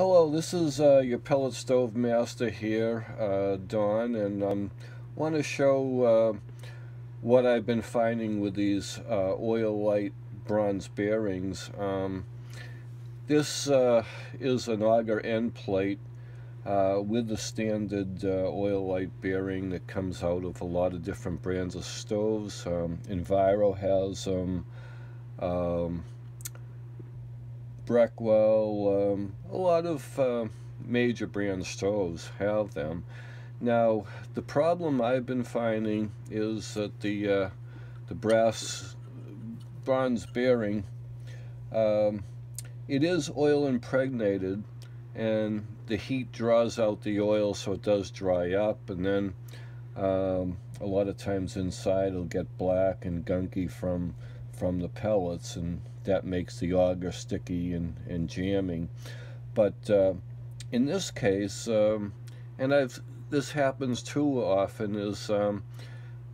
Hello, this is uh, your pellet stove master here, uh, Don, and I um, want to show uh, what I've been finding with these uh, Oilite bronze bearings. Um, this uh, is an auger end plate uh, with the standard Oilite bearing that comes out of a lot of different brands of stoves. Um, Enviro has them. Um, Breckwell, um, a lot of uh, major brand stoves have them. Now, the problem I've been finding is that the uh, the brass bronze bearing, um, it is oil impregnated, and the heat draws out the oil, so it does dry up, and then um, a lot of times inside it'll get black and gunky from from the pellets, and that makes the auger sticky and, and jamming. But uh, in this case, um, and I've this happens too often, is um,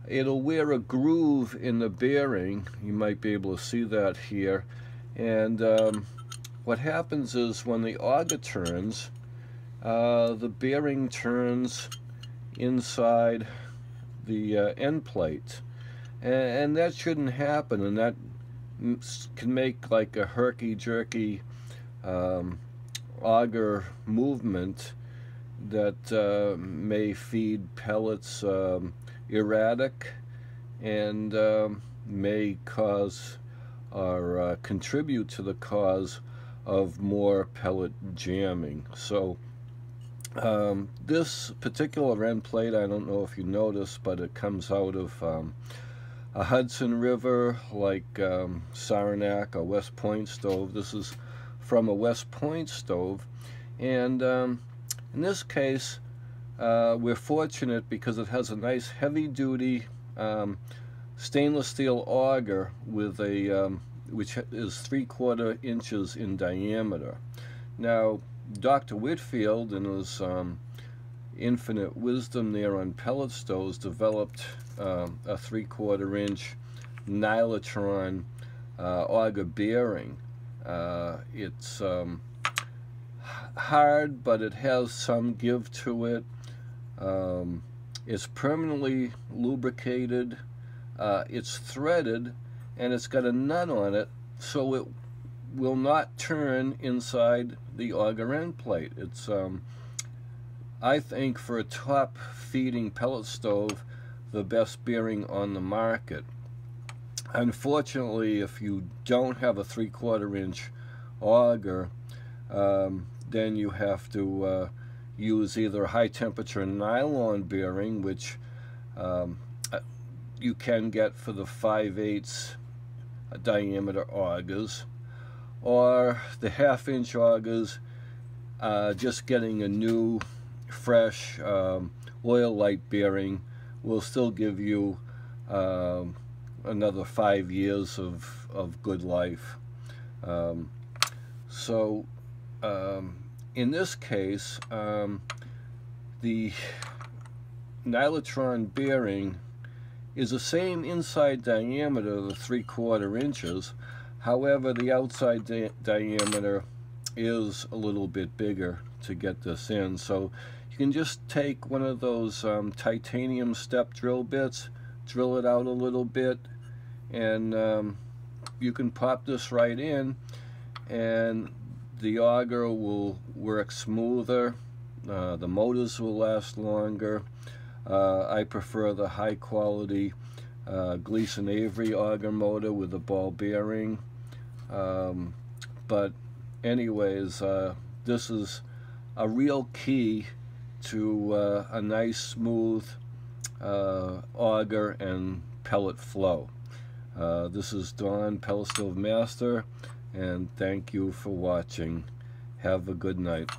it'll wear a groove in the bearing. You might be able to see that here. And um, what happens is when the auger turns, uh, the bearing turns inside the uh, end plate. And, and that shouldn't happen, and that can make like a herky-jerky um, auger movement that uh, may feed pellets um, erratic and um, may cause or uh, contribute to the cause of more pellet jamming. So um, this particular end plate, I don't know if you noticed, but it comes out of um, a Hudson River like um, Saranac or West Point stove. This is from a West Point stove. And um, in this case, uh, we're fortunate because it has a nice heavy duty um, stainless steel auger with a um, which is three quarter inches in diameter. Now, Dr. Whitfield in his um, infinite wisdom there on pellet stoves developed uh, a three-quarter inch Nylatron uh, auger bearing. Uh, it's um, hard, but it has some give to it. Um, it's permanently lubricated. Uh, it's threaded, and it's got a nut on it, so it will not turn inside the auger end plate. It's um, I think for a top feeding pellet stove, the best bearing on the market. Unfortunately, if you don't have a three quarter inch auger, um, then you have to uh, use either a high temperature nylon bearing, which um, uh, you can get for the 5 eighths diameter augers, or the half inch augers, uh, just getting a new fresh um, Oilite bearing will still give you um, another five years of, of good life. Um, so um, in this case, um, the Nylatron bearing is the same inside diameter, the three quarter inches. However, the outside di diameter is a little bit bigger to get this in. So you can just take one of those um, titanium step drill bits, drill it out a little bit, and um, you can pop this right in and the auger will work smoother, uh, the motors will last longer. Uh, I prefer the high quality uh, Gleason Avery auger motor with the ball bearing. Um, but anyways, uh, this is a real key to uh, a nice smooth uh, auger and pellet flow. Uh, this is Don Pellet Stove Master and thank you for watching. Have a good night.